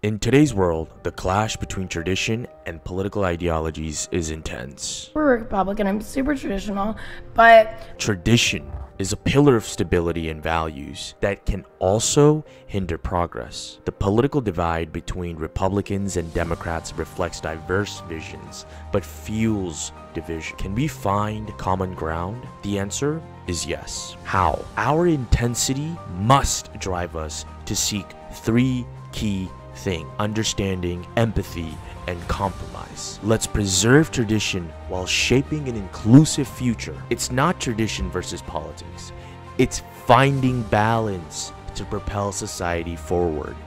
In today's world, the clash between tradition and political ideologies is intense. We're Republican, I'm super traditional, but Tradition is a pillar of stability and values that can also hinder progress. The political divide between Republicans and Democrats reflects diverse visions but fuels division. Can we find common ground? The answer is yes. How? Our intensity must drive us to seek three key thing understanding, empathy, and compromise. Let's preserve tradition while shaping an inclusive future. It's not tradition versus politics, it's finding balance to propel society forward.